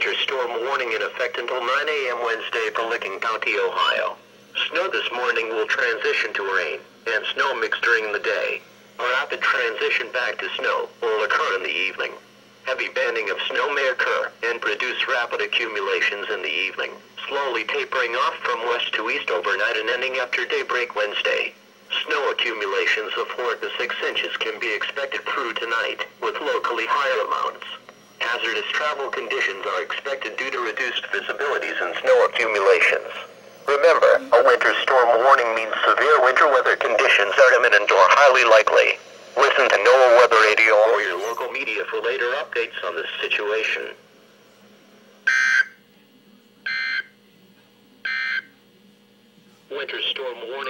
storm warning in effect until 9 a.m. Wednesday for Licking County, Ohio. Snow this morning will transition to rain, and snow mix during the day. A rapid transition back to snow will occur in the evening. Heavy banding of snow may occur and produce rapid accumulations in the evening, slowly tapering off from west to east overnight and ending after daybreak Wednesday. Snow accumulations of 4 to 6 inches can be expected through tonight, with locally higher amounts. Hazardous travel conditions are expected due to reduced visibilities and snow accumulations. Remember, a winter storm warning means severe winter weather conditions are imminent or highly likely. Listen to NOAA Weather Radio or your local media for later updates on this situation. Winter storm warning.